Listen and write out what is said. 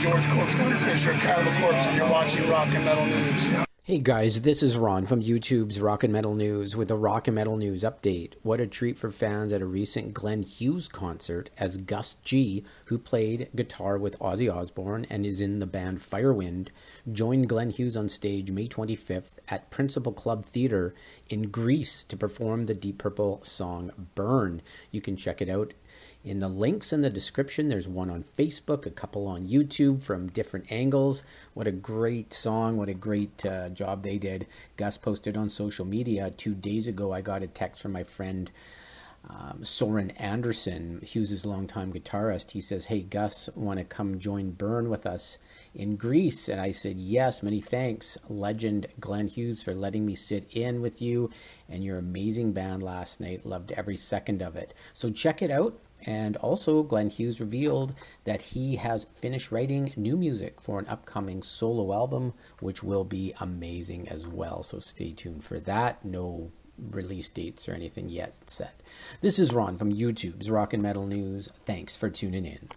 George Corpse Fisher, Cannibal Corpse, and you're watching Rock and Metal News. Hey guys, this is Ron from YouTube's Rock and Metal News with a Rock and Metal News update. What a treat for fans at a recent Glenn Hughes concert as Gus G, who played guitar with Ozzy Osbourne and is in the band Firewind, joined Glenn Hughes on stage May 25th at Principal Club Theatre in Greece to perform the Deep Purple song Burn. You can check it out in the links in the description. There's one on Facebook, a couple on YouTube from different angles. What a great song. What a great uh, job they did. Gus posted on social media two days ago. I got a text from my friend. Um, Søren Andersen, Hughes' longtime guitarist, he says, Hey, Gus, want to come join Burn with us in Greece? And I said, Yes, many thanks, legend Glenn Hughes, for letting me sit in with you and your amazing band last night. Loved every second of it. So check it out. And also, Glenn Hughes revealed that he has finished writing new music for an upcoming solo album, which will be amazing as well. So stay tuned for that. No release dates or anything yet set. This is Ron from YouTube's Rock and Metal News. Thanks for tuning in.